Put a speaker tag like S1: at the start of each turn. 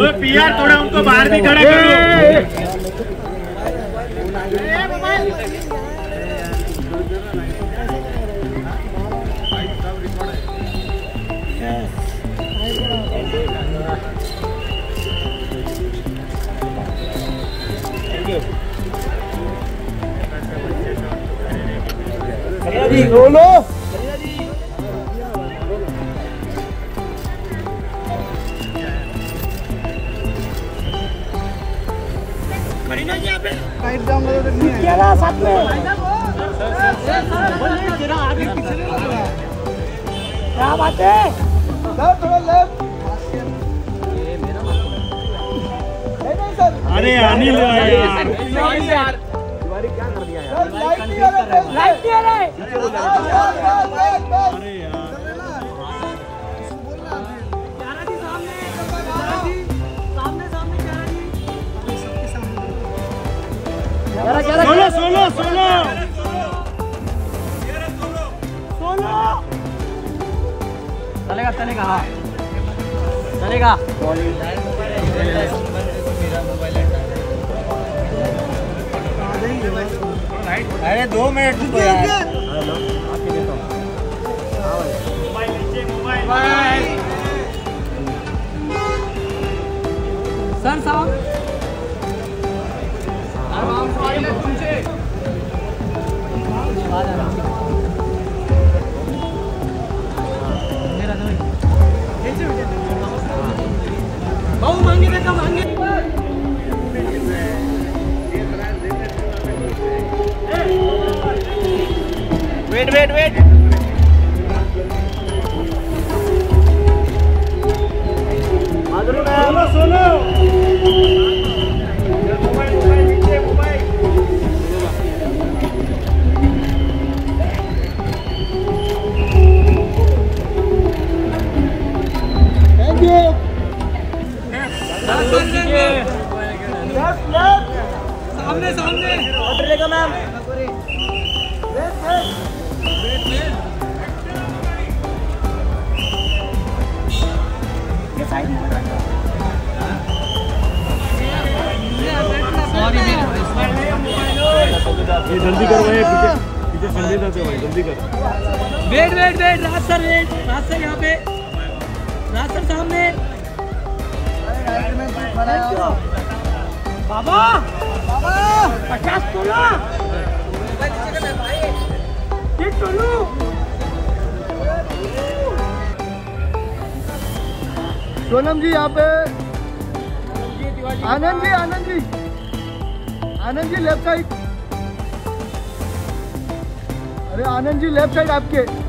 S1: ओए पीआर थोड़ा उनको बाहर भी खड़ा करो।
S2: केला साथ में क्या बात है
S3: सर थोड़ा लेफ़्ट नहीं नहीं सर
S1: अरे अनिल यार।
S3: सर लाइट नहीं आ रहा है।
S2: लाइट नहीं आ रहा है।
S1: सोलो सोलो सोलो
S2: चलेगा चलेगा हाँ। चलेगा।
S1: अरे दो मिनट रुको यार।
S2: सर साहब भाऊ मांगे बेटा मांगे
S1: वेट वेट वेट
S3: थैंक
S2: सामने सामने लेगा मैम
S1: ये जल्दी करो भाई पीछे पीछे संजय दत्त भाई जल्दी कर
S2: wait wait wait Raj sir wait Raj sir यहाँ पे। सामने बाबा बाबा! पचास तोला! ये टोलू
S3: सोनम जी यहाँ पे आनंद जी आनंद जी। आनंद जी लेफ़्ट साइड अरे आनंद जी लेफ़्ट साइड आपके।